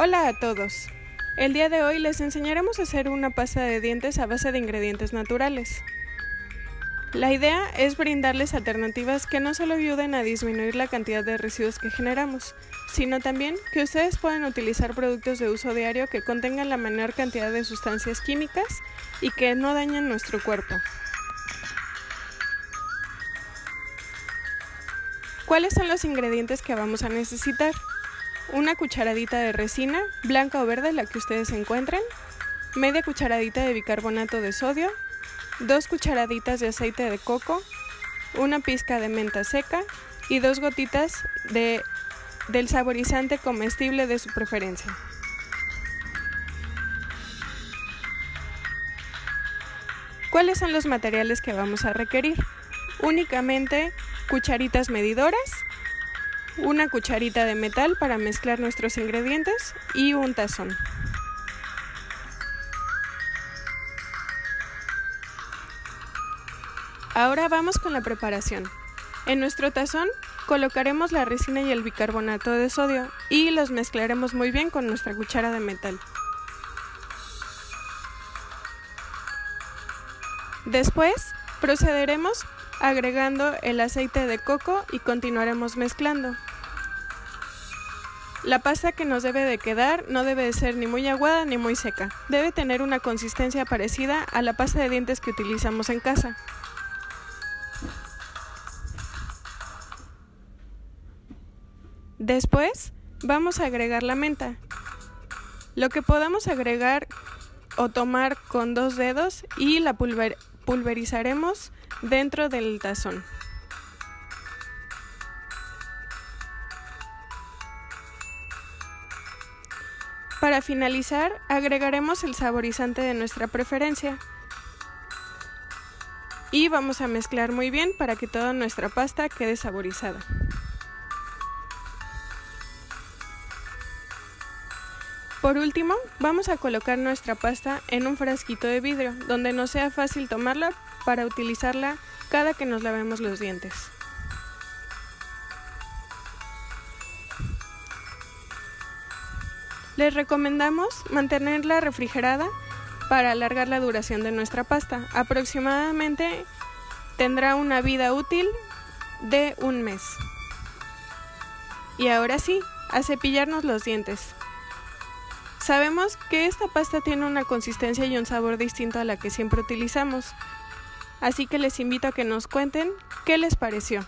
Hola a todos. El día de hoy les enseñaremos a hacer una pasta de dientes a base de ingredientes naturales. La idea es brindarles alternativas que no solo ayuden a disminuir la cantidad de residuos que generamos, sino también que ustedes puedan utilizar productos de uso diario que contengan la menor cantidad de sustancias químicas y que no dañen nuestro cuerpo. ¿Cuáles son los ingredientes que vamos a necesitar? Una cucharadita de resina, blanca o verde, la que ustedes encuentren, media cucharadita de bicarbonato de sodio, dos cucharaditas de aceite de coco, una pizca de menta seca y dos gotitas de, del saborizante comestible de su preferencia. ¿Cuáles son los materiales que vamos a requerir? Únicamente cucharitas medidoras, una cucharita de metal para mezclar nuestros ingredientes y un tazón. Ahora vamos con la preparación. En nuestro tazón colocaremos la resina y el bicarbonato de sodio y los mezclaremos muy bien con nuestra cuchara de metal. Después procederemos agregando el aceite de coco y continuaremos mezclando. La pasta que nos debe de quedar no debe de ser ni muy aguada ni muy seca. Debe tener una consistencia parecida a la pasta de dientes que utilizamos en casa. Después vamos a agregar la menta. Lo que podamos agregar o tomar con dos dedos y la pulverizaremos dentro del tazón. Para finalizar, agregaremos el saborizante de nuestra preferencia. Y vamos a mezclar muy bien para que toda nuestra pasta quede saborizada. Por último, vamos a colocar nuestra pasta en un frasquito de vidrio donde nos sea fácil tomarla para utilizarla cada que nos lavemos los dientes. Les recomendamos mantenerla refrigerada para alargar la duración de nuestra pasta. Aproximadamente tendrá una vida útil de un mes. Y ahora sí, a cepillarnos los dientes. Sabemos que esta pasta tiene una consistencia y un sabor distinto a la que siempre utilizamos, así que les invito a que nos cuenten qué les pareció.